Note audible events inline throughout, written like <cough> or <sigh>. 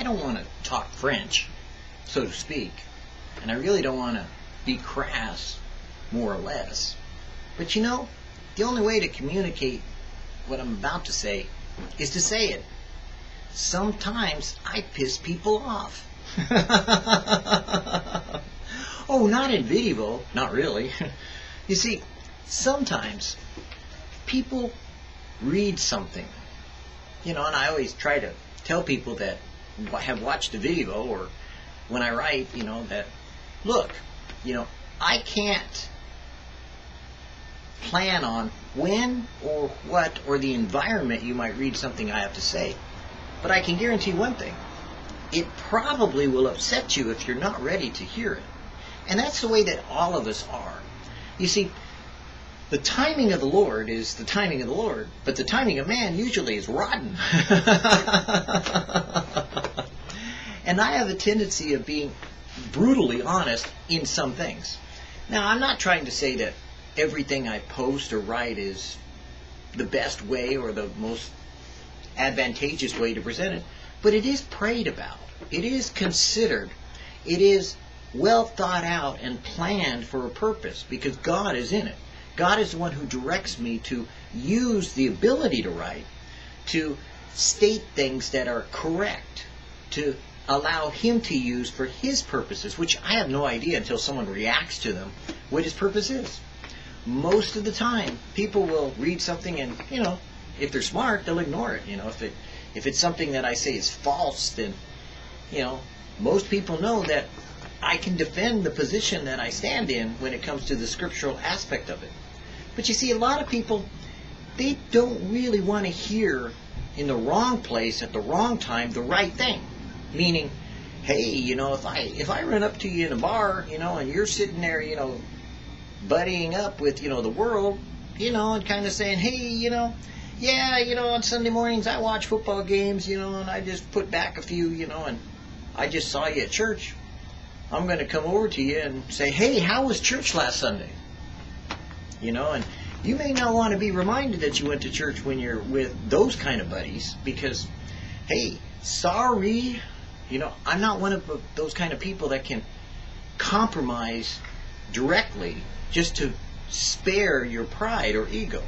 I don't want to talk French, so to speak, and I really don't want to be crass, more or less. But you know, the only way to communicate what I'm about to say is to say it. Sometimes I piss people off. <laughs> oh, not in video, not really. <laughs> you see, sometimes people read something, you know, and I always try to tell people that have watched the video or when I write, you know, that look, you know, I can't plan on when or what or the environment you might read something I have to say. But I can guarantee one thing. It probably will upset you if you're not ready to hear it. And that's the way that all of us are. You see, the timing of the Lord is the timing of the Lord, but the timing of man usually is rotten. <laughs> and I have a tendency of being brutally honest in some things. Now, I'm not trying to say that everything I post or write is the best way or the most advantageous way to present it, but it is prayed about. It is considered. It is well thought out and planned for a purpose because God is in it. God is the one who directs me to use the ability to write to state things that are correct, to allow Him to use for His purposes, which I have no idea until someone reacts to them what His purpose is. Most of the time people will read something and you know if they're smart they'll ignore it. You know if it if it's something that i say is false then you know most people know that i can defend the position that i stand in when it comes to the scriptural aspect of it but you see a lot of people they don't really want to hear in the wrong place at the wrong time the right thing meaning hey you know if i if i run up to you in a bar you know and you're sitting there you know buddying up with, you know, the world, you know, and kind of saying, hey, you know, yeah, you know, on Sunday mornings I watch football games, you know, and I just put back a few, you know, and I just saw you at church. I'm going to come over to you and say, hey, how was church last Sunday? You know, and you may not want to be reminded that you went to church when you're with those kind of buddies because, hey, sorry, you know, I'm not one of those kind of people that can compromise directly just to spare your pride or ego.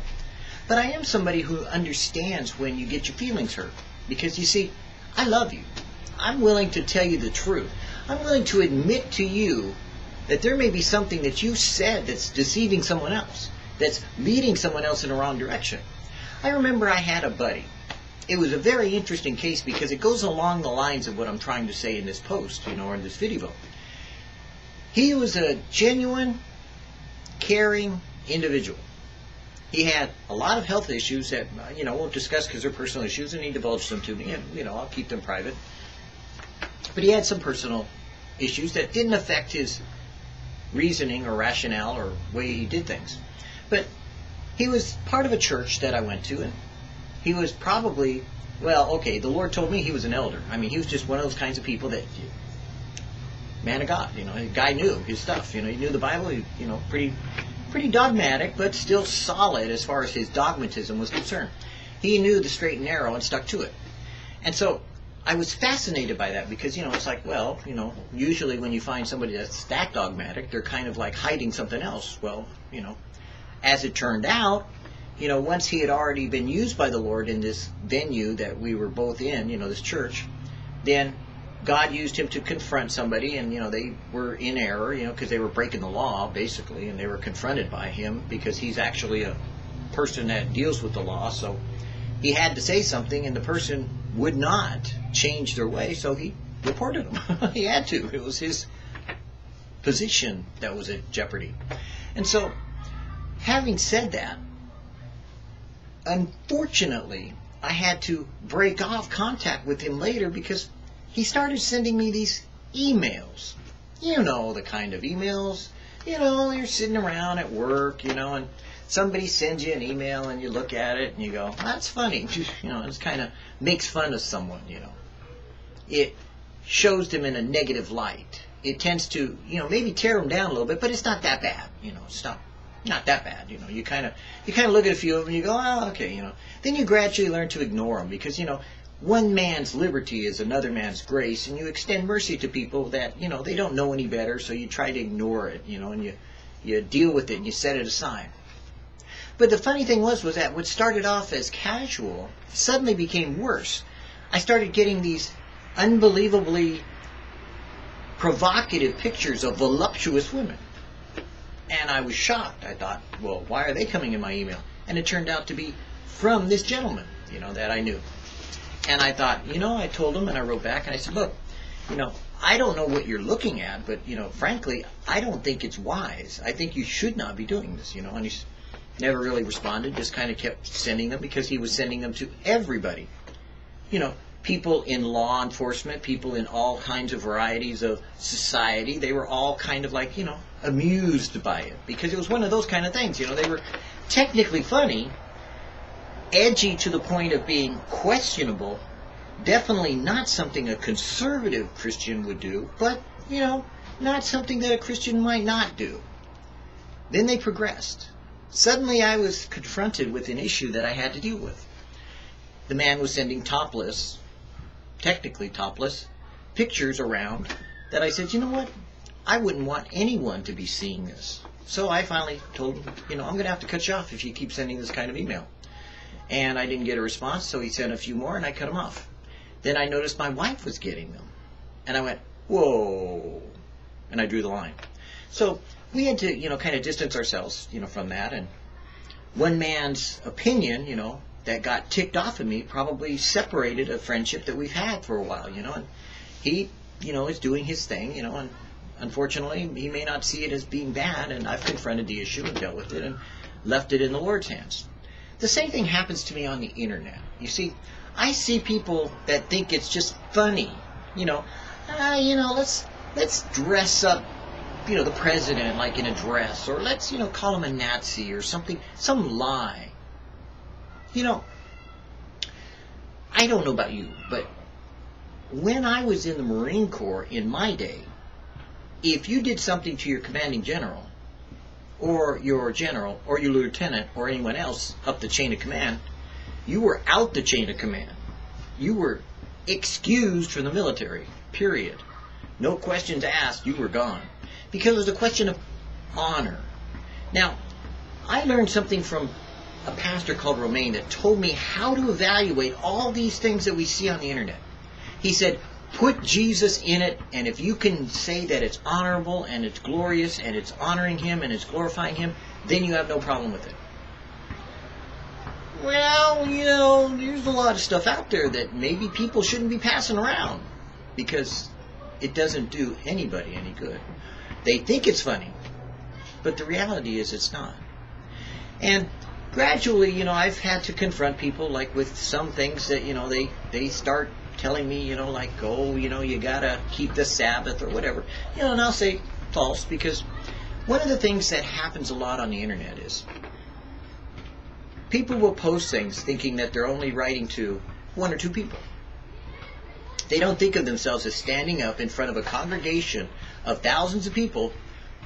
But I am somebody who understands when you get your feelings hurt. Because you see, I love you. I'm willing to tell you the truth. I'm willing to admit to you that there may be something that you said that's deceiving someone else, that's leading someone else in the wrong direction. I remember I had a buddy. It was a very interesting case because it goes along the lines of what I'm trying to say in this post, you know, or in this video. He was a genuine caring individual. He had a lot of health issues that, you know, won't discuss because they're personal issues, and he divulged them to me, and, you know, I'll keep them private. But he had some personal issues that didn't affect his reasoning or rationale or way he did things. But he was part of a church that I went to, and he was probably, well, okay, the Lord told me he was an elder. I mean, he was just one of those kinds of people that man of God. You know, the guy knew his stuff. You know, he knew the Bible. He, you know, pretty, pretty dogmatic, but still solid as far as his dogmatism was concerned. He knew the straight and narrow and stuck to it. And so I was fascinated by that because, you know, it's like, well, you know, usually when you find somebody that's that dogmatic, they're kind of like hiding something else. Well, you know, as it turned out, you know, once he had already been used by the Lord in this venue that we were both in, you know, this church, then God used him to confront somebody, and you know they were in error, you know, because they were breaking the law basically, and they were confronted by him because he's actually a person that deals with the law. So he had to say something, and the person would not change their way, so he reported them. <laughs> he had to. It was his position that was at jeopardy. And so, having said that, unfortunately, I had to break off contact with him later because he started sending me these emails. You know the kind of emails. You know, you're sitting around at work, you know, and somebody sends you an email and you look at it and you go, that's funny. <laughs> You know, it's kind of makes fun of someone, you know. It shows them in a negative light. It tends to, you know, maybe tear them down a little bit, but it's not that bad, you know. It's not, not that bad, you know. You kind of, you kind of look at a few of them and you go, oh, okay, you know. Then you gradually learn to ignore them because, you know, one man's liberty is another man's grace, and you extend mercy to people that, you know, they don't know any better, so you try to ignore it, you know, and you, you deal with it and you set it aside. But the funny thing was, was that what started off as casual suddenly became worse. I started getting these unbelievably provocative pictures of voluptuous women. And I was shocked. I thought, well, why are they coming in my email? And it turned out to be from this gentleman, you know, that I knew. And I thought, you know, I told him and I wrote back and I said, look, you know, I don't know what you're looking at, but, you know, frankly, I don't think it's wise. I think you should not be doing this, you know. And he never really responded, just kind of kept sending them because he was sending them to everybody. You know, people in law enforcement, people in all kinds of varieties of society, they were all kind of like, you know, amused by it because it was one of those kind of things. You know, they were technically funny, edgy to the point of being questionable. Definitely not something a conservative Christian would do, but, you know, not something that a Christian might not do. Then they progressed. Suddenly I was confronted with an issue that I had to deal with. The man was sending topless, technically topless, pictures around that I said, you know what? I wouldn't want anyone to be seeing this. So I finally told him, you know, I'm going to have to cut you off if you keep sending this kind of email. And I didn't get a response, so he sent a few more, and I cut him off. Then I noticed my wife was getting them. And I went, whoa. And I drew the line. So we had to, you know, kind of distance ourselves, you know, from that. And one man's opinion, you know, that got ticked off of me probably separated a friendship that we've had for a while, you know. And he, you know, is doing his thing, you know, and unfortunately he may not see it as being bad, and I've confronted the issue and dealt with it and left it in the Lord's hands. The same thing happens to me on the internet. You see, I see people that think it's just funny. You know, uh, you know, let's let's dress up, you know, the president like in a dress, or let's you know call him a Nazi or something, some lie. You know, I don't know about you, but when I was in the Marine Corps in my day, if you did something to your commanding general, or your general or your lieutenant or anyone else up the chain of command, you were out the chain of command. You were excused from the military, period. No questions asked, you were gone. Because it was a question of honor. Now, I learned something from a pastor called Romaine that told me how to evaluate all these things that we see on the internet. He said, put Jesus in it, and if you can say that it's honorable and it's glorious and it's honoring Him and it's glorifying Him, then you have no problem with it. Well, you know, there's a lot of stuff out there that maybe people shouldn't be passing around because it doesn't do anybody any good. They think it's funny, but the reality is it's not. And gradually, you know, I've had to confront people like with some things that, you know, they, they start telling me, you know, like, oh, you know, you gotta keep the Sabbath or whatever. You know, and I'll say false because one of the things that happens a lot on the internet is people will post things thinking that they're only writing to one or two people. They don't think of themselves as standing up in front of a congregation of thousands of people,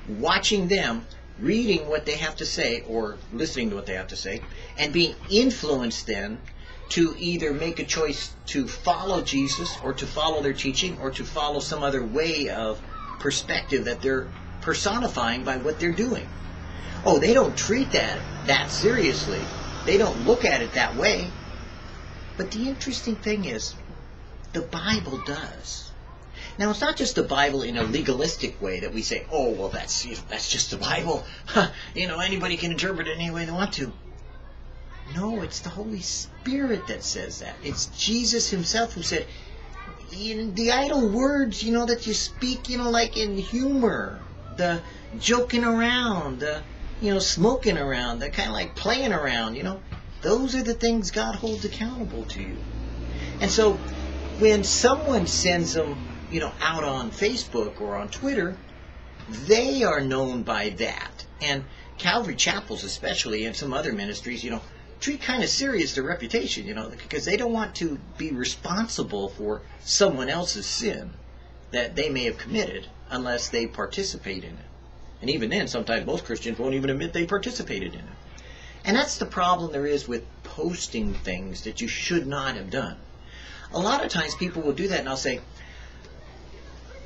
watching them, reading what they have to say or listening to what they have to say, and being influenced then to either make a choice to follow Jesus or to follow their teaching or to follow some other way of perspective that they're personifying by what they're doing. Oh, they don't treat that that seriously. They don't look at it that way. But the interesting thing is, the Bible does. Now, it's not just the Bible in a legalistic way that we say, oh, well, that's, that's just the Bible. <laughs> you know, anybody can interpret it any way they want to. No, it's the Holy Spirit that says that. It's Jesus himself who said, the idle words, you know, that you speak, you know, like in humor, the joking around, the, you know, smoking around, the kind of like playing around, you know, those are the things God holds accountable to you. And so when someone sends them, you know, out on Facebook or on Twitter, they are known by that. And Calvary Chapels, especially, and some other ministries, you know, treat kind of serious their reputation, you know, because they don't want to be responsible for someone else's sin that they may have committed unless they participate in it. And even then, sometimes most Christians won't even admit they participated in it. And that's the problem there is with posting things that you should not have done. A lot of times people will do that and I'll say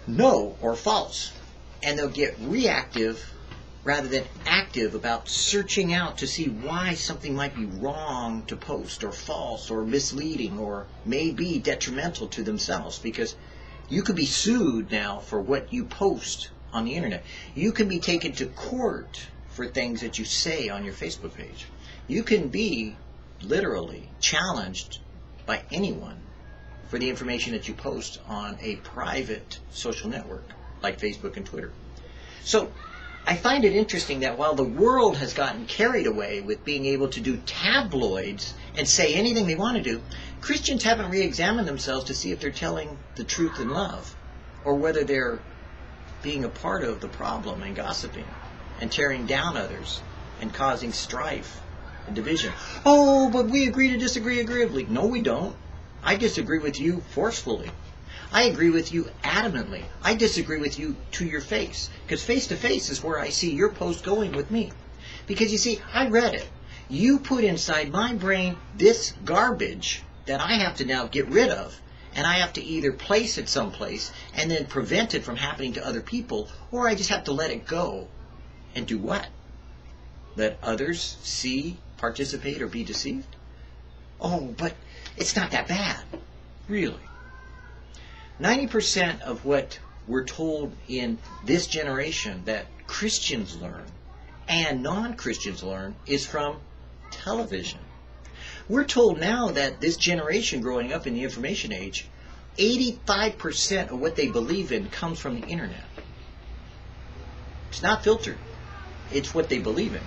no or false. And they'll get reactive rather than active about searching out to see why something might be wrong to post or false or misleading or may be detrimental to themselves because you could be sued now for what you post on the internet. You can be taken to court for things that you say on your Facebook page. You can be literally challenged by anyone for the information that you post on a private social network like Facebook and Twitter. So I find it interesting that while the world has gotten carried away with being able to do tabloids and say anything they want to do, Christians haven't re-examined themselves to see if they're telling the truth in love or whether they're being a part of the problem and gossiping and tearing down others and causing strife and division. Oh, but we agree to disagree agreeably. No, we don't. I disagree with you forcefully. I agree with you adamantly. I disagree with you to your face. Because face to face is where I see your post going with me. Because you see, I read it. You put inside my brain this garbage that I have to now get rid of. And I have to either place it someplace and then prevent it from happening to other people, or I just have to let it go. And do what? Let others see, participate, or be deceived? Oh, but it's not that bad. Really. 90% of what we're told in this generation that Christians learn and non-Christians learn is from television. We're told now that this generation growing up in the information age, 85% of what they believe in comes from the internet. It's not filtered. It's what they believe in.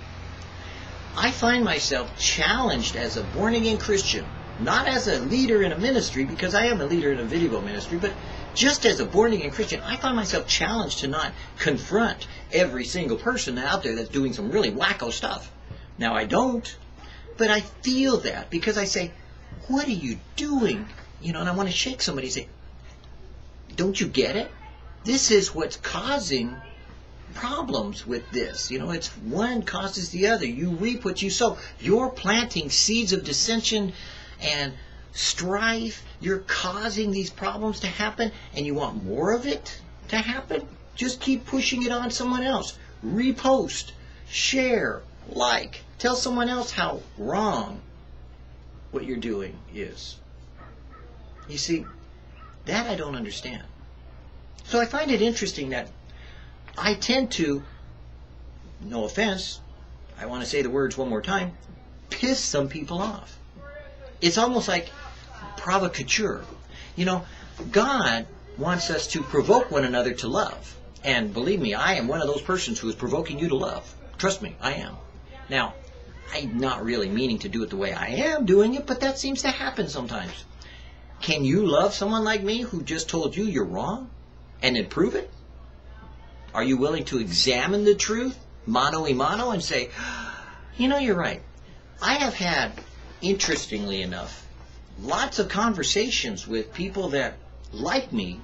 I find myself challenged as a born again Christian not as a leader in a ministry, because I am a leader in a video ministry, but just as a born again Christian, I find myself challenged to not confront every single person out there that's doing some really wacko stuff. Now I don't, but I feel that because I say, what are you doing? You know, and I want to shake somebody and say, don't you get it? This is what's causing problems with this. You know, it's one causes the other. You reap what you sow. You're planting seeds of dissension, and strife, you're causing these problems to happen and you want more of it to happen, just keep pushing it on someone else. Repost, share, like, tell someone else how wrong what you're doing is. You see, that I don't understand. So I find it interesting that I tend to, no offense, I want to say the words one more time, piss some people off it's almost like provocateur. You know, God wants us to provoke one another to love. And believe me, I am one of those persons who is provoking you to love. Trust me, I am. Now, I'm not really meaning to do it the way I am doing it, but that seems to happen sometimes. Can you love someone like me who just told you you're wrong and then prove it? Are you willing to examine the truth, mano a mano, and say, you know, you're right. I have had interestingly enough, lots of conversations with people that like me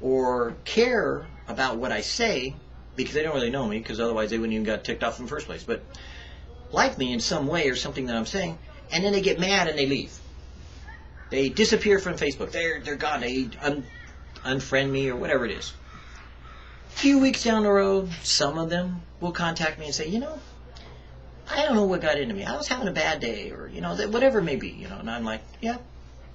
or care about what I say because they don't really know me because otherwise they wouldn't even got ticked off in the first place. But like me in some way or something that I'm saying, and then they get mad and they leave. They disappear from Facebook. They're they're gone. They un, unfriend me or whatever it is. A few weeks down the road, some of them will contact me and say, you know, I don't know what got into me. I was having a bad day, or you know, whatever it may be. You know, and I'm like, yeah,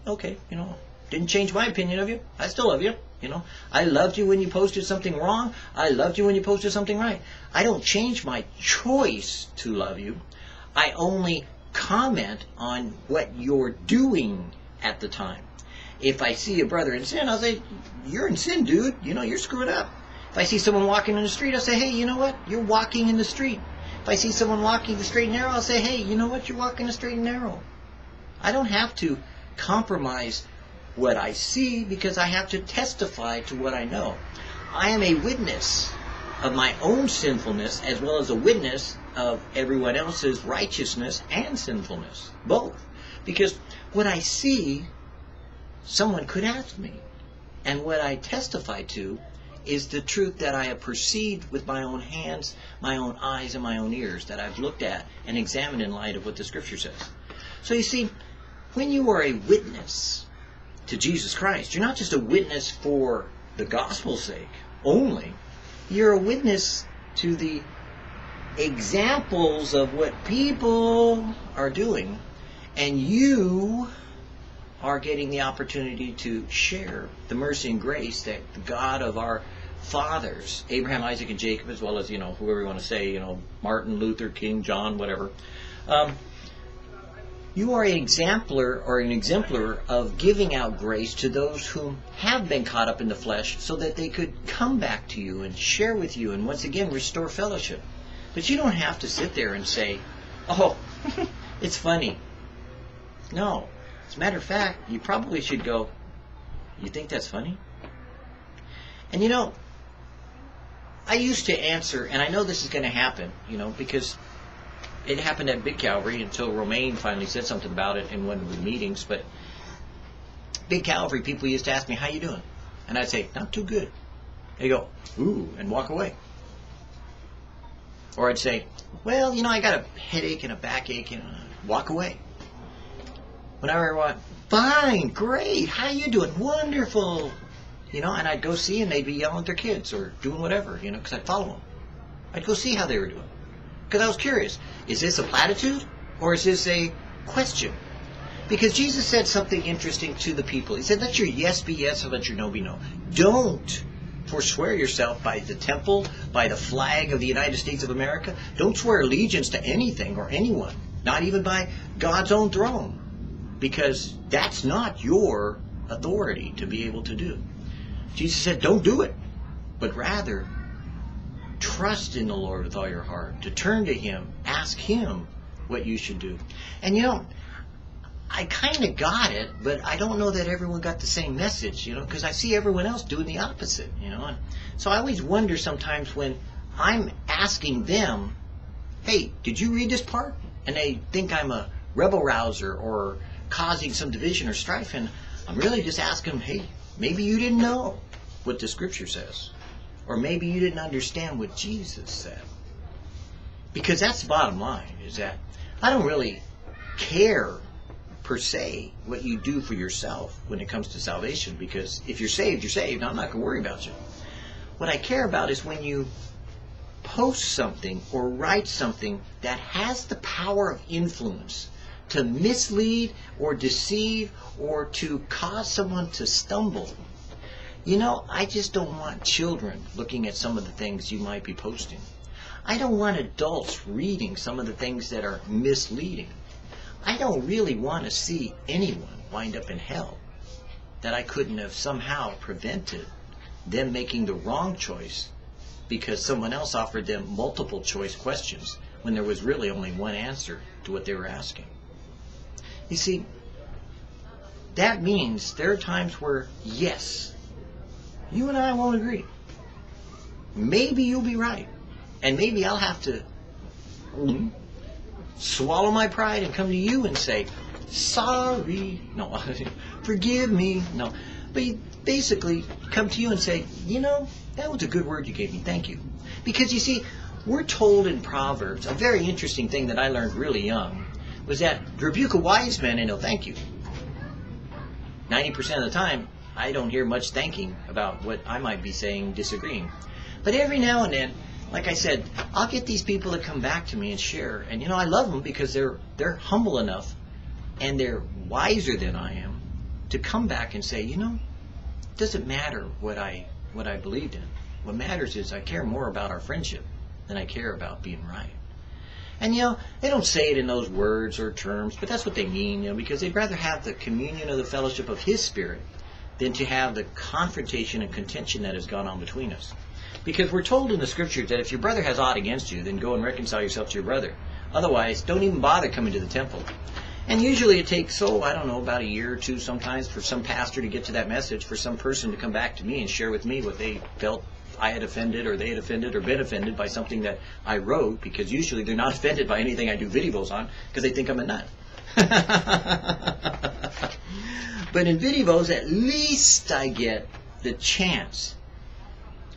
okay, you know, didn't change my opinion of you. I still love you. You know, I loved you when you posted something wrong. I loved you when you posted something right. I don't change my choice to love you. I only comment on what you're doing at the time. If I see a brother in sin, I'll say, you're in sin, dude. You know, you're screwed up. If I see someone walking in the street, I'll say, hey, you know what? You're walking in the street. If I see someone walking the straight and narrow, I'll say, hey, you know what? You're walking the straight and narrow. I don't have to compromise what I see because I have to testify to what I know. I am a witness of my own sinfulness as well as a witness of everyone else's righteousness and sinfulness. Both. Because what I see, someone could ask me. And what I testify to is the truth that I have perceived with my own hands, my own eyes, and my own ears, that I've looked at and examined in light of what the Scripture says. So you see, when you are a witness to Jesus Christ. You're not just a witness for the gospel's sake only. You're a witness to the examples of what people are doing, and you are getting the opportunity to share the mercy and grace that the God of our fathers, Abraham, Isaac, and Jacob, as well as, you know, whoever you want to say, you know, Martin, Luther, King, John, whatever. Um, you are an exemplar or an exemplar of giving out grace to those who have been caught up in the flesh so that they could come back to you and share with you and once again restore fellowship. But you don't have to sit there and say, oh, <laughs> it's funny. No. As a matter of fact, you probably should go, you think that's funny? And you know, I used to answer, and I know this is going to happen, you know, because it happened at Big Calvary until Romaine finally said something about it in one of the meetings. But Big Calvary people used to ask me, "How you doing?" And I'd say, "Not too good." They go, "Ooh," and walk away. Or I'd say, "Well, you know, I got a headache and a backache," and walk away. Whenever I want, "Fine, great, how you doing? Wonderful." You know, and I'd go see, and they'd be yelling at their kids or doing whatever, you know, because I'd follow them. I'd go see how they were doing because I was curious. Is this a platitude or is this a question? Because Jesus said something interesting to the people. He said, let your yes be yes and let your no be no. Don't forswear yourself by the temple, by the flag of the United States of America. Don't swear allegiance to anything or anyone, not even by God's own throne, because that's not your authority to be able to do. Jesus said, don't do it, but rather trust in the Lord with all your heart, to turn to Him, ask Him what you should do. And you know, I kind of got it, but I don't know that everyone got the same message, you know, because I see everyone else doing the opposite, you know. And so I always wonder sometimes when I'm asking them, hey, did you read this part? And they think I'm a rebel rouser or causing some division or strife, and I'm really just asking, hey, maybe you didn't know what the scripture says. Or maybe you didn't understand what Jesus said. Because that's the bottom line, is that I don't really care per se what you do for yourself when it comes to salvation because if you're saved, you're saved. I'm not going to worry about you. What I care about is when you post something or write something that has the power of influence to mislead or deceive or to cause someone to stumble you know, I just don't want children looking at some of the things you might be posting. I don't want adults reading some of the things that are misleading. I don't really want to see anyone wind up in hell that I couldn't have somehow prevented them making the wrong choice because someone else offered them multiple choice questions when there was really only one answer to what they were asking. You see, that means there are times where, yes, you and I won't agree. Maybe you'll be right. And maybe I'll have to mm, swallow my pride and come to you and say, sorry. No, <laughs> forgive me. No. But basically come to you and say, you know, that was a good word you gave me. Thank you. Because you see, we're told in Proverbs, a very interesting thing that I learned really young, was that rebuke a wise man and he'll thank you. 90% of the time, I don't hear much thanking about what I might be saying, disagreeing. But every now and then, like I said, I'll get these people to come back to me and share. And you know, I love them because they're they're humble enough and they're wiser than I am to come back and say, you know, it doesn't matter what I what I believed in. What matters is I care more about our friendship than I care about being right. And you know, they don't say it in those words or terms, but that's what they mean, you know, because they'd rather have the communion of the fellowship of His Spirit than to have the confrontation and contention that has gone on between us. Because we're told in the scriptures that if your brother has aught against you, then go and reconcile yourself to your brother. Otherwise, don't even bother coming to the temple. And usually it takes, oh, I don't know, about a year or two sometimes for some pastor to get to that message, for some person to come back to me and share with me what they felt I had offended or they had offended or been offended by something that I wrote, because usually they're not <laughs> offended by anything I do videos on, because they think I'm a nut. <laughs> But in videos, at least I get the chance.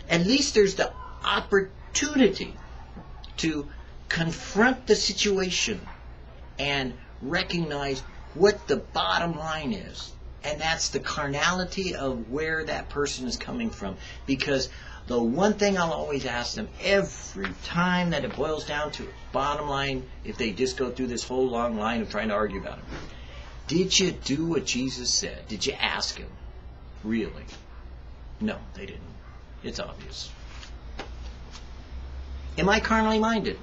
At least there's the opportunity to confront the situation and recognize what the bottom line is And that's the carnality of where that person is coming from. Because the one thing I'll always ask them every time that it boils down to it, bottom line, if they just go through this whole long line of trying to argue about it, did you do what Jesus said? Did you ask him? Really? No, they didn't. It's obvious. Am I carnally minded?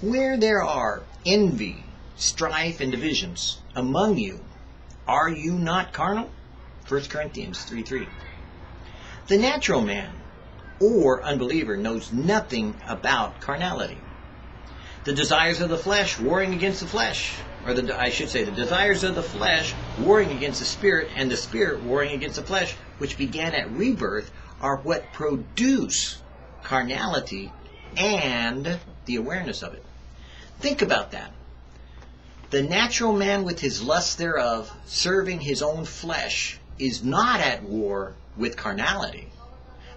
Where there are envy, strife, and divisions among you, are you not carnal? 1 Corinthians 3 3. The natural man or unbeliever knows nothing about carnality. The desires of the flesh warring against the flesh, or the, I should say, the desires of the flesh warring against the spirit, and the spirit warring against the flesh, which began at rebirth, are what produce carnality and the awareness of it. Think about that. The natural man with his lust thereof, serving his own flesh, is not at war with carnality,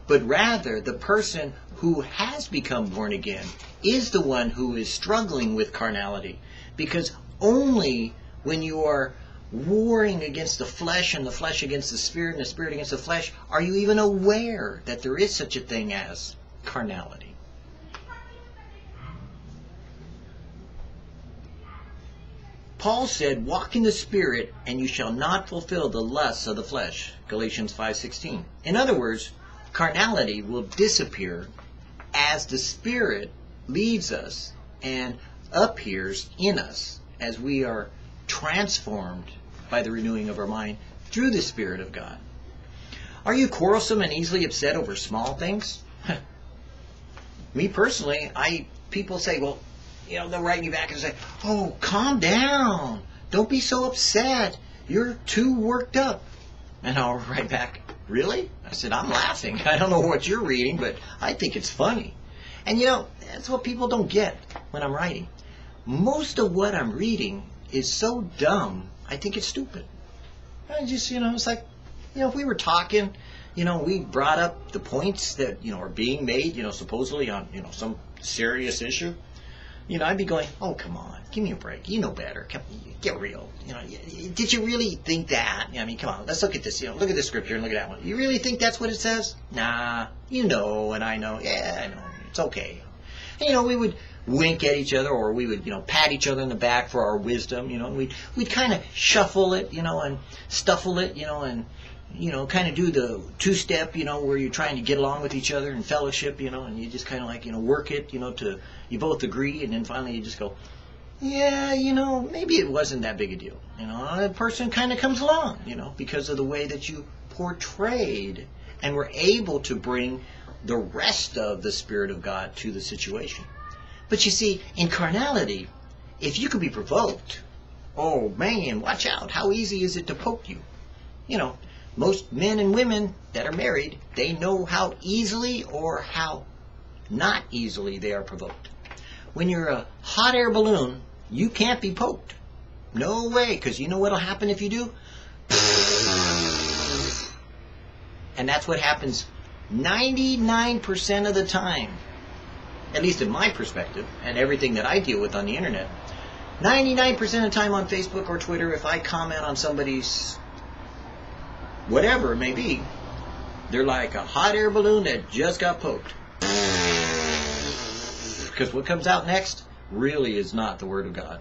but rather the person who has become born again is the one who is struggling with carnality. Because only when you are warring against the flesh and the flesh against the spirit and the spirit against the flesh are you even aware that there is such a thing as carnality. Paul said, "Walk in the spirit, and you shall not fulfill the lusts of the flesh." Galatians 5:16. In other words, carnality will disappear as the spirit leads us and appears in us as we are transformed by the renewing of our mind through the spirit of God. Are you quarrelsome and easily upset over small things? <laughs> me personally, I people say, well, you know, they'll write me back and say, oh, calm down. Don't be so upset. You're too worked up. And I'll <laughs> write back, really? I said, I'm laughing. I don't know what you're reading, but I think it's funny. And you know, that's what people don't get when I'm writing. Most of what I'm reading is so dumb, I think it's stupid. I just, you know, it's like, you know, if we were talking you know, we brought up the points that, you know, are being made, you know, supposedly on, you know, some serious issue, you know, I'd be going, oh, come on, give me a break. You know better. Come, get real. You know, did you really think that? I mean, come on, let's look at this. You know, look at this scripture and look at that one. You really think that's what it says? Nah, you know, and I know. Yeah, I know. It's okay. And, you know, we would wink at each other or we would, you know, pat each other in the back for our wisdom, you know, and we'd, we'd kind of shuffle it, you know, and stuffle it, you know, and, you know, kind of do the two step, you know, where you're trying to get along with each other and fellowship, you know, and you just kind of like, you know, work it, you know, to, you both agree, and then finally you just go, yeah, you know, maybe it wasn't that big a deal. You know, a person kind of comes along, you know, because of the way that you portrayed and were able to bring the rest of the Spirit of God to the situation. But you see, in carnality, if you could be provoked, oh man, watch out. How easy is it to poke you? You know, most men and women that are married, they know how easily or how not easily they are provoked. When you're a hot air balloon, you can't be poked. No way, because you know what'll happen if you do? And that's what happens 99% of the time, at least in my perspective, and everything that I deal with on the internet. 99% of the time on Facebook or Twitter, if I comment on somebody's whatever it may be, they're like a hot air balloon that just got poked. Because what comes out next really is not the Word of God.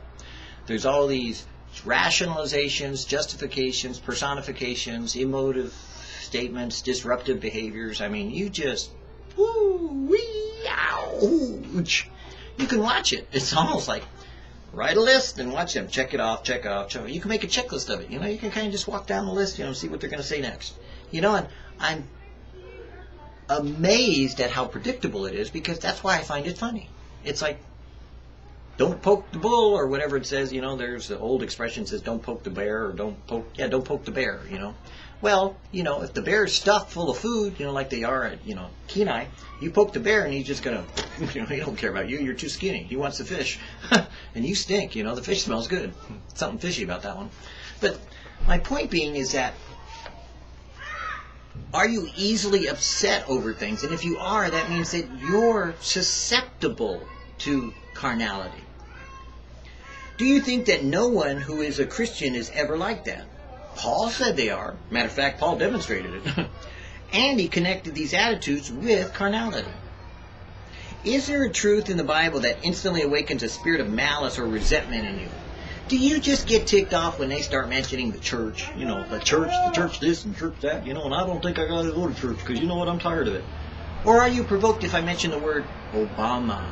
There's all these rationalizations, justifications, personifications, emotive statements, disruptive behaviors. I mean, you just, woo, ouch. You can watch it. It's almost like write a list and watch them. Check it off, check it off, check off. You can make a checklist of it. You know, you can kind of just walk down the list, you know, see what they're going to say next. You know, and I'm amazed at how predictable it is because that's why I find it funny. It's like, don't poke the bull or whatever it says. You know, there's the old expression says, don't poke the bear or don't poke, yeah, don't poke the bear, you know. Well, you know, if the bear's stuffed full of food, you know, like they are at, you know, Kenai, you poke the bear and he's just gonna, <laughs> you know, he don't care about you. You're too skinny. He wants the fish, <laughs> and you stink. You know, the fish smells good. Something fishy about that one. But my point being is that are you easily upset over things? And if you are, that means that you're susceptible to carnality. Do you think that no one who is a Christian is ever like that? Paul said they are. Matter of fact, Paul demonstrated it. <laughs> and he connected these attitudes with carnality. Is there a truth in the Bible that instantly awakens a spirit of malice or resentment in you? Do you just get ticked off when they start mentioning the church? You know, the church, the church this and church that, you know, and I don't think I gotta go to church because you know what, I'm tired of it. Or are you provoked if I mention the word Obama,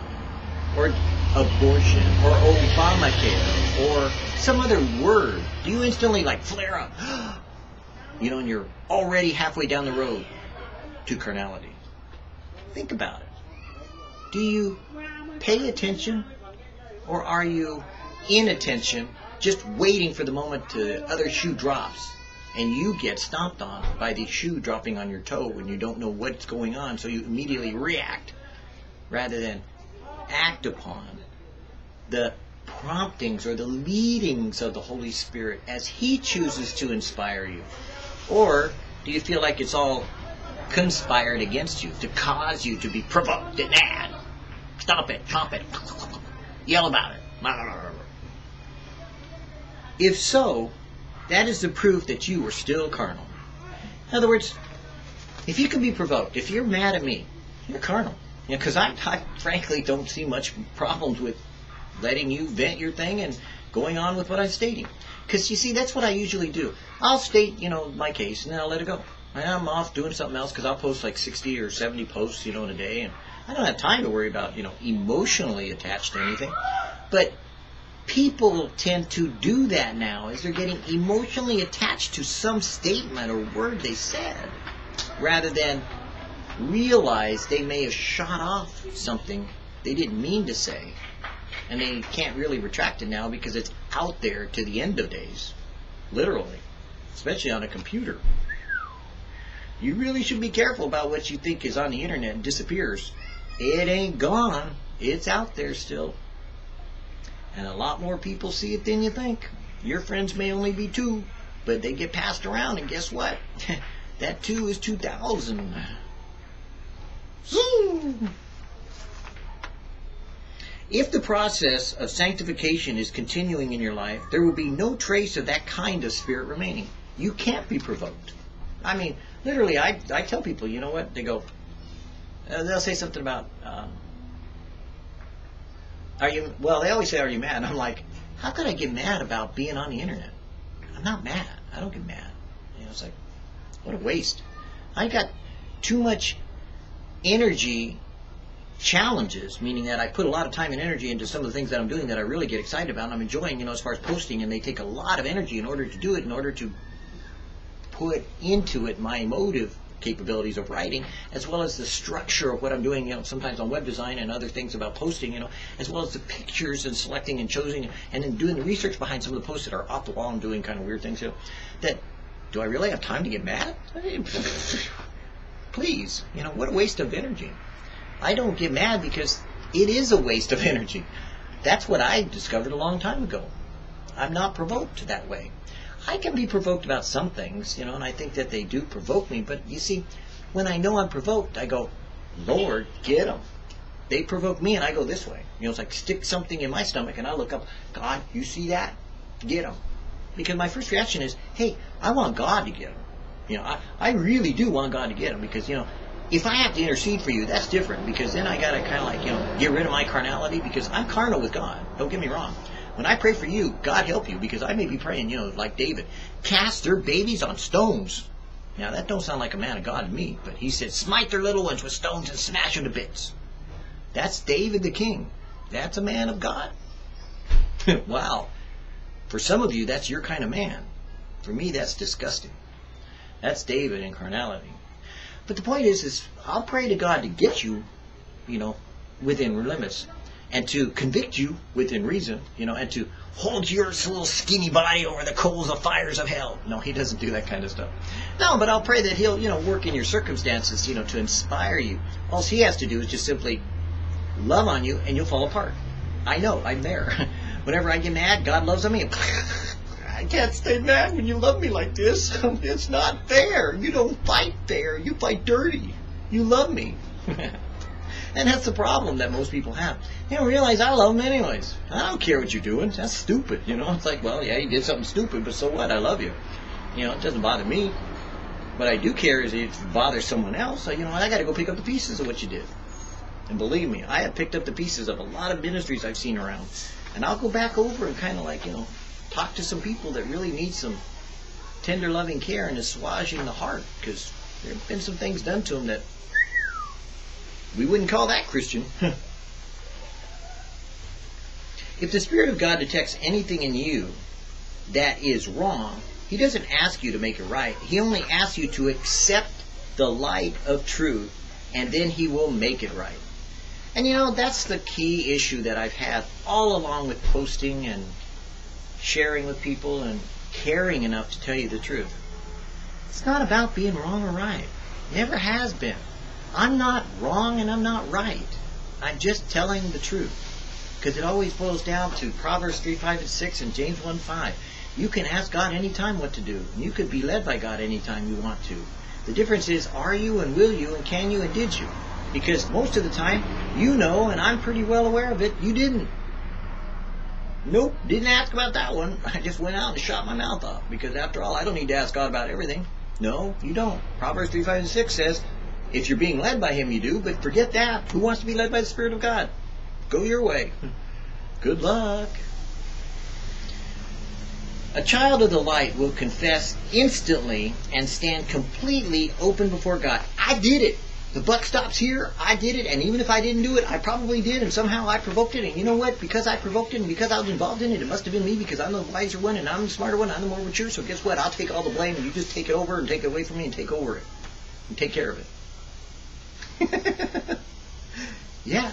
or abortion, or Obamacare, or some other word? Do you instantly like flare up? <gasps> you know, and you're already halfway down the road to carnality. Think about it. Do you pay attention, or are you inattention, just waiting for the moment the other shoe drops and you get stomped on by the shoe dropping on your toe when you don't know what's going on, so you immediately react rather than act upon the promptings or the leadings of the Holy Spirit as He chooses to inspire you? Or do you feel like it's all conspired against you to cause you to be provoked and mad? Stop it, chomp it, yell about it. If so, that is the proof that you are still carnal. In other words, if you can be provoked, if you're mad at me, you're carnal. Because you know, I, I frankly don't see much problems with letting you vent your thing and going on with what I'm stating. Because you see, that's what I usually do. I'll state, you know, my case and then I'll let it go. And I'm off doing something else because I'll post like 60 or 70 posts, you know, in a day. And I don't have time to worry about, you know, emotionally attached to anything. But people tend to do that now is they're getting emotionally attached to some statement or word they said rather than realize they may have shot off something they didn't mean to say and they can't really retract it now because it's out there to the end of days literally especially on a computer you really should be careful about what you think is on the internet and disappears it ain't gone it's out there still and a lot more people see it than you think. Your friends may only be two, but they get passed around, and guess what? <laughs> that two is 2,000. If the process of sanctification is continuing in your life, there will be no trace of that kind of spirit remaining. You can't be provoked. I mean, literally, I, I tell people, you know what? They go, uh, they'll say something about, um, are you, well, they always say, are you mad? I'm like, how could I get mad about being on the internet? I'm not mad. I don't get mad. You know, it's like, what a waste. I got too much energy challenges, meaning that I put a lot of time and energy into some of the things that I'm doing that I really get excited about and I'm enjoying, you know, as far as posting, and they take a lot of energy in order to do it, in order to put into it my emotive capabilities of writing, as well as the structure of what I'm doing, you know, sometimes on web design and other things about posting, you know, as well as the pictures and selecting and choosing and then doing the research behind some of the posts that are off the wall and doing kind of weird things, you know, that do I really have time to get mad? <laughs> Please, you know, what a waste of energy. I don't get mad because it is a waste of <laughs> energy. That's what I discovered a long time ago. I'm not provoked that way. I can be provoked about some things, you know, and I think that they do provoke me. But you see, when I know I'm provoked, I go, Lord, get them. They provoke me, and I go this way. You know, it's like stick something in my stomach, and I look up, God, you see that? Get them. Because my first reaction is, hey, I want God to get them. You know, I, I really do want God to get them because, you know, if I have to intercede for you, that's different because then I got to kind of like, you know, get rid of my carnality because I'm carnal with God. Don't get me wrong. When I pray for you, God help you, because I may be praying, you know, like David, cast their babies on stones. Now that don't sound like a man of God to me, but he said, smite their little ones with stones and smash them to bits. That's David the king. That's a man of God. <laughs> wow. For some of you, that's your kind of man. For me, that's disgusting. That's David in carnality. But the point is, is I'll pray to God to get you, you know, within limits and to convict you within reason, you know, and to hold your little skinny body over the coals of fires of hell. No, he doesn't do that kind of stuff. No, but I'll pray that he'll, you know, work in your circumstances, you know, to inspire you. All he has to do is just simply love on you and you'll fall apart. I know, I'm there. <laughs> Whenever I get mad, God loves on me. <laughs> I can't stay mad when you love me like this. <laughs> It's not fair. You don't fight fair. You fight dirty. You love me. <laughs> And that's the problem that most people have. They don't realize I love them anyways. I don't care what you're doing. That's stupid, you know. It's like, well, yeah, you did something stupid, but so what? I love you. You know, it doesn't bother me. What I do care is if it bothers someone else. So, you know, I got to go pick up the pieces of what you did. And believe me, I have picked up the pieces of a lot of ministries I've seen around. And I'll go back over and kind of like, you know, talk to some people that really need some tender, loving care and assuaging the heart. Because there have been some things done to them that we wouldn't call that Christian. <laughs> if the Spirit of God detects anything in you that is wrong, He doesn't ask you to make it right. He only asks you to accept the light of truth, and then He will make it right. And you know, that's the key issue that I've had all along with posting and sharing with people and caring enough to tell you the truth. It's not about being wrong or right. Never has been. I'm not wrong and I'm not right. I'm just telling the truth. Because it always boils down to Proverbs 3, 5, and 6 and James 1, 5. You can ask God anytime what to do. And you could be led by God anytime you want to. The difference is, are you and will you and can you and did you? Because most of the time, you know, and I'm pretty well aware of it, you didn't. Nope, didn't ask about that one. <laughs> I just went out and shot my mouth off. Because after all, I don't need to ask God about everything. No, you don't. Proverbs 3, 5, and 6 says, if you're being led by Him, you do, but forget that. Who wants to be led by the Spirit of God? Go your way. Good luck. A child of the light will confess instantly and stand completely open before God. I did it. The buck stops here. I did it. And even if I didn't do it, I probably did. And somehow I provoked it. And you know what? Because I provoked it and because I was involved in it, it must have been me because I'm the wiser one and I'm the smarter one. I'm the more mature. So guess what? I'll take all the blame and you just take it over and take it away from me and take over it. And take care of it. <laughs> yeah.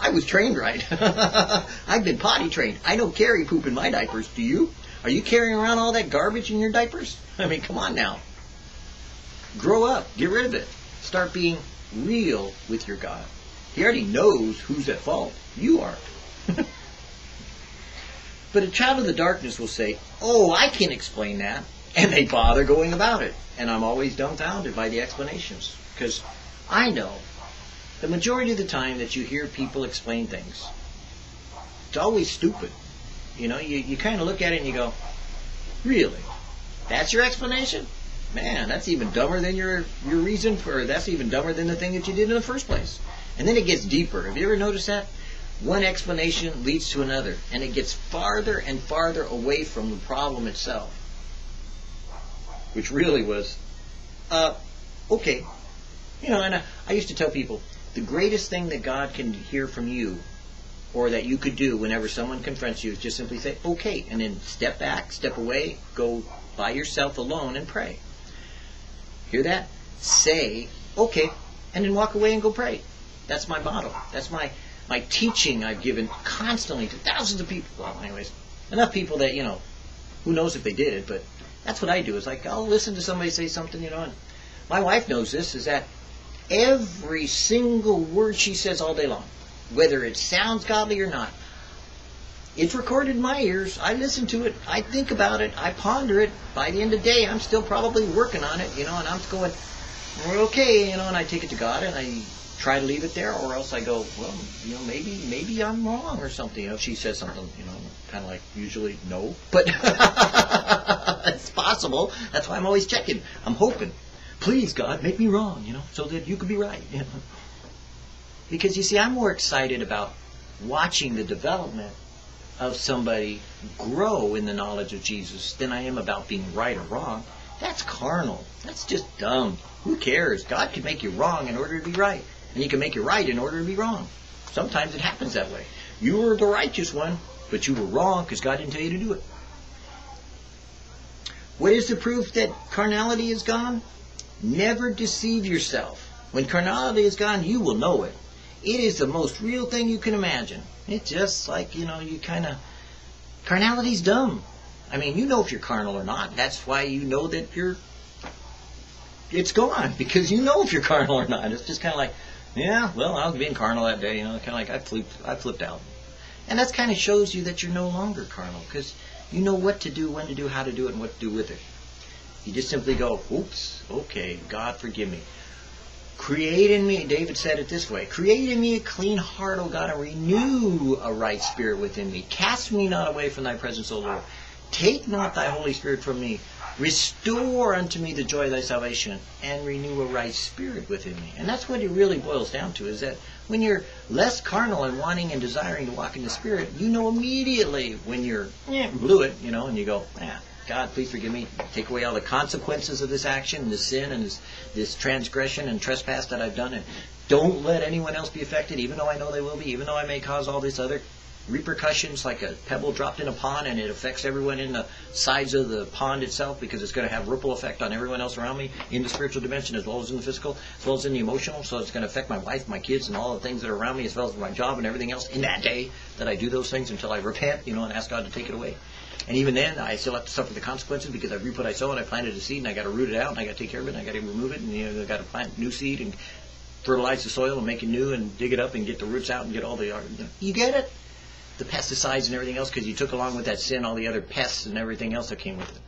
I was trained right. <laughs> I've been potty trained. I don't carry poop in my diapers. Do you? Are you carrying around all that garbage in your diapers? I mean, come on now. Grow up. Get rid of it. Start being real with your God. He already knows who's at fault. You are. <laughs> but a child of the darkness will say, Oh, I can explain that. And they bother going about it. And I'm always dumbfounded by the explanations. Because I know the majority of the time that you hear people explain things, it's always stupid. You know, you, you kind of look at it and you go, really? That's your explanation? Man, that's even dumber than your, your reason for, that's even dumber than the thing that you did in the first place. And then it gets deeper. Have you ever noticed that? One explanation leads to another, and it gets farther and farther away from the problem itself. Which really was, uh, okay, you know, and I, I used to tell people the greatest thing that God can hear from you or that you could do whenever someone confronts you is just simply say, okay, and then step back, step away, go by yourself alone and pray. Hear that? Say, okay, and then walk away and go pray. That's my motto. That's my, my teaching I've given constantly to thousands of people. Well, anyways, enough people that, you know, who knows if they did it, but that's what I do. It's like I'll listen to somebody say something, you know, and my wife knows this, is that every single word she says all day long, whether it sounds godly or not. It's recorded in my ears. I listen to it. I think about it. I ponder it. By the end of the day, I'm still probably working on it, you know, and I'm going, okay, you know, and I take it to God and I try to leave it there, or else I go, well, you know, maybe maybe I'm wrong or something. You know, she says something, you know, kind of like usually no, but <laughs> it's possible. That's why I'm always checking. I'm hoping please God, make me wrong, you know, so that you could be right. You know? Because you see, I'm more excited about watching the development of somebody grow in the knowledge of Jesus than I am about being right or wrong. That's carnal. That's just dumb. Who cares? God can make you wrong in order to be right. And he can make you right in order to be wrong. Sometimes it happens that way. You were the righteous one, but you were wrong because God didn't tell you to do it. What is the proof that carnality is gone? Never deceive yourself. When carnality is gone, you will know it. It is the most real thing you can imagine. It's just like, you know, you kind of. Carnality's dumb. I mean, you know if you're carnal or not. That's why you know that you're. It's gone <laughs> because you know if you're carnal or not. It's just kind of like, yeah, well, I was being carnal that day. You know, kind of like I flipped, I flipped out, and that kind of shows you that you're no longer carnal because you know what to do, when to do, how to do it, and what to do with it. You just simply go, oops, okay, God forgive me. Create in me, David said it this way, create in me a clean heart, O God, and renew a right spirit within me. Cast me not away from thy presence, O Lord. Take not thy Holy Spirit from me. Restore unto me the joy of thy salvation and renew a right spirit within me. And that's what it really boils down to is that when you're less carnal and wanting and desiring to walk in the Spirit, you know immediately when you're, eh, blew it, you know, and you go, ah, God, please forgive me. Take away all the consequences of this action, this sin, and this, this transgression and trespass that I've done. And don't let anyone else be affected, even though I know they will be, even though I may cause all this other repercussions like a pebble dropped in a pond and it affects everyone in the sides of the pond itself because it's going to have ripple effect on everyone else around me in the spiritual dimension as well as in the physical as well as in the emotional so it's going to affect my wife my kids and all the things that are around me as well as my job and everything else in that day that i do those things until i repent you know and ask god to take it away and even then i still have to suffer the consequences because i reap what i sow and i planted a seed and i got to root it out and i got to take care of it and i got to remove it and you know i got to plant new seed and fertilize the soil and make it new and dig it up and get the roots out and get all the you, know, you get it the pesticides and everything else because you took along with that sin all the other pests and everything else that came with it.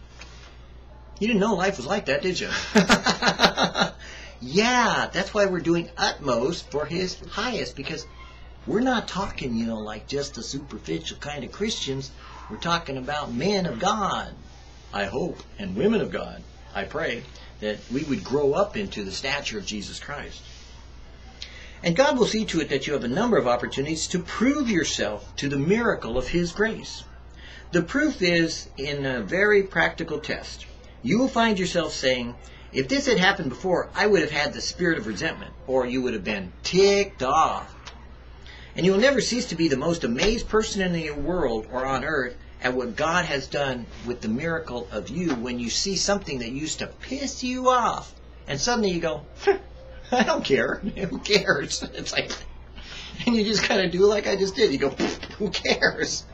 You didn't know life was like that, did you? <laughs> yeah, that's why we're doing utmost for His highest because we're not talking, you know, like just the superficial kind of Christians. We're talking about men of God, I hope, and women of God, I pray, that we would grow up into the stature of Jesus Christ. And God will see to it that you have a number of opportunities to prove yourself to the miracle of His grace. The proof is in a very practical test. You will find yourself saying, if this had happened before, I would have had the spirit of resentment, or you would have been ticked off. And you will never cease to be the most amazed person in the world or on earth at what God has done with the miracle of you when you see something that used to piss you off. And suddenly you go, I don't care. <laughs> Who cares? <laughs> It's like, and you just kind of do like I just did. You go, who cares?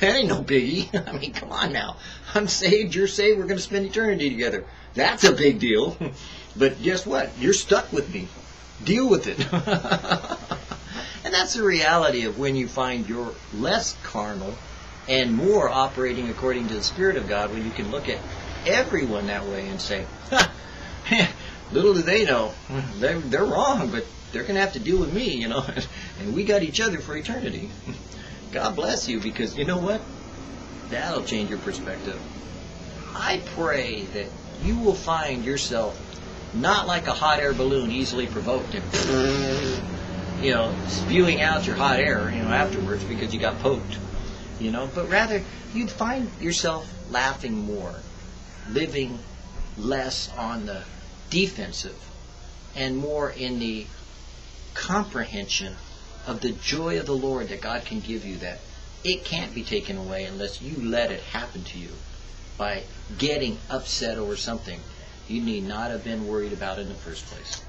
That ain't no biggie. <laughs> I mean, come on now. I'm saved. You're saved. We're going to spend eternity together. That's a big deal. But guess what? You're stuck with me. Deal with it. And that's the reality of when you find you're less carnal and more operating according to the Spirit of God, when you can look at everyone that way and say, little do they know, they're, they're wrong, but they're going to have to deal with me, you know, <laughs> and we got each other for eternity. <laughs> God bless you, because you know what? That'll change your perspective. I pray that you will find yourself not like a hot air balloon easily provoked and, <laughs> you know, spewing out your hot air, you know, afterwards because you got poked, you know, but rather you'd find yourself laughing more, living less on the defensive and more in the comprehension of the joy of the Lord that God can give you that it can't be taken away unless you let it happen to you by getting upset over something you need not have been worried about in the first place.